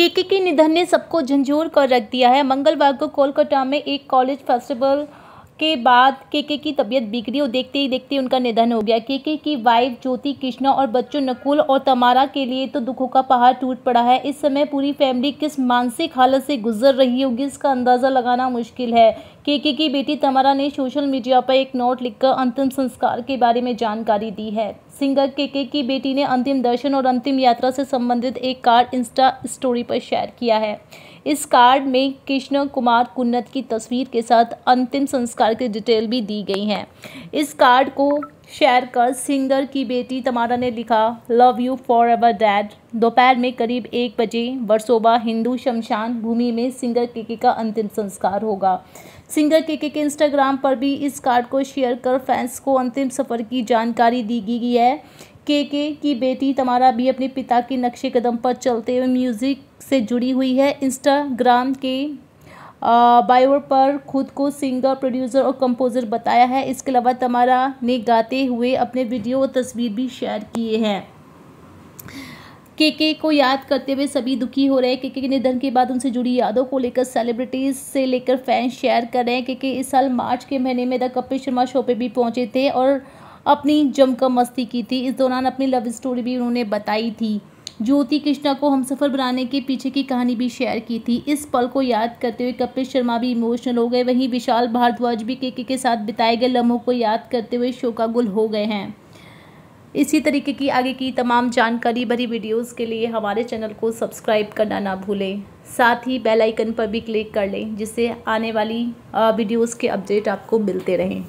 केके के निधन ने सबको झंझोर कर रख दिया है। मंगलवार को कोलकाता में एक कॉलेज फेस्टिवल के बाद केके की तबीयत बिगड़ी और देखते ही देखते उनका निधन हो गया। केके की वाइफ ज्योति, कृष्णा और बच्चों नकुल और तमारा के लिए तो दुखों का पहाड़ टूट पड़ा है। इस समय पूरी फैमिली किस मानसिक हालत से गुजर रही होगी, इसका अंदाज़ा लगाना मुश्किल है। केके की बेटी तमारा ने सोशल मीडिया पर एक नोट लिखकर अंतिम संस्कार के बारे में जानकारी दी है। सिंगर केके की बेटी ने अंतिम दर्शन और अंतिम यात्रा से संबंधित एक कार्ड इंस्टा स्टोरी पर शेयर किया है। इस कार्ड में कृष्ण कुमार कुन्नत की तस्वीर के साथ अंतिम संस्कार की डिटेल भी दी गई हैं। इस कार्ड को शेयर कर सिंगर की बेटी तमारा ने लिखा love you forever dad दोपहर में करीब एक बजे वर्सोबा हिंदू शमशान भूमि में सिंगर केके का अंतिम संस्कार होगा। सिंगर केके के इंस्टाग्राम पर भी इस कार्ड को शेयर कर फैंस को अंतिम सफ़र की जानकारी दी गई है। के के की बेटी तमारा भी अपने पिता के नक्शे कदम पर चलते हुए म्यूज़िक से जुड़ी हुई है। इंस्टाग्राम के बायो पर खुद को सिंगर प्रोड्यूसर और कंपोज़र बताया है। इसके अलावा तमारा ने गाते हुए अपने वीडियो और तस्वीर भी शेयर किए हैं। के के को याद करते हुए सभी दुखी हो रहे हैं। के के निधन के बाद उनसे जुड़ी यादों को लेकर सेलिब्रिटीज से लेकर फैंस शेयर कर रहे हैं। के के इस साल मार्च के महीने में द कपिल शर्मा शो पे भी पहुँचे थे और अपनी जमकर मस्ती की थी। इस दौरान अपनी लव स्टोरी भी उन्होंने बताई थी। ज्योति कृष्णा को हम सफ़र बनाने के पीछे की कहानी भी शेयर की थी। इस पल को याद करते हुए कपिल शर्मा भी इमोशनल हो गए। वहीं विशाल भारद्वाज भी केके के साथ बिताए गए लम्हों को याद करते हुए शोकागुल हो गए हैं। इसी तरीके की आगे की तमाम जानकारी, भरी वीडियोस के लिए हमारे चैनल को सब्सक्राइब करना ना भूलें। साथ ही बेल आइकन पर भी क्लिक कर लें, जिससे आने वाली वीडियोस के अपडेट आपको मिलते रहें।